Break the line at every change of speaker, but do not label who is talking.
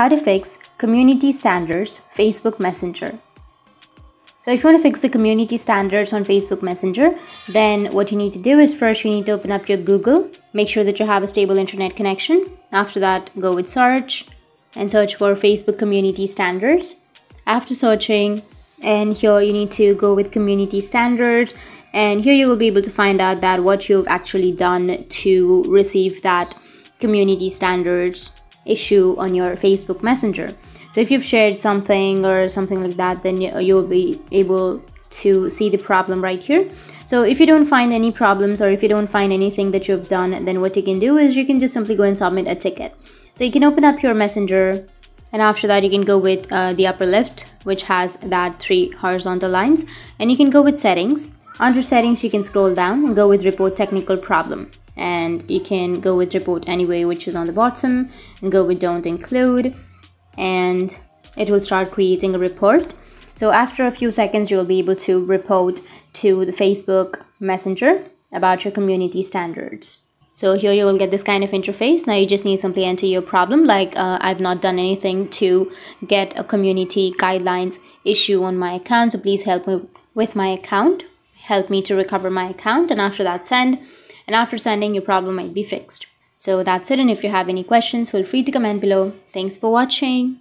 how to fix community standards Facebook Messenger. So if you want to fix the community standards on Facebook Messenger, then what you need to do is first you need to open up your Google, make sure that you have a stable internet connection. After that, go with search and search for Facebook community standards. After searching, and here you need to go with community standards and here you will be able to find out that what you've actually done to receive that community standards issue on your Facebook Messenger. So if you've shared something or something like that, then you'll be able to see the problem right here. So if you don't find any problems or if you don't find anything that you've done, then what you can do is you can just simply go and submit a ticket. So you can open up your messenger and after that you can go with uh, the upper left which has that three horizontal lines and you can go with settings under settings you can scroll down and go with report technical problem and you can go with report anyway which is on the bottom and go with don't include and it will start creating a report so after a few seconds you'll be able to report to the Facebook Messenger about your community standards so here you will get this kind of interface. Now you just need simply enter your problem like uh, I've not done anything to get a community guidelines issue on my account. So please help me with my account. Help me to recover my account and after that send. And after sending your problem might be fixed. So that's it and if you have any questions feel free to comment below. Thanks for watching.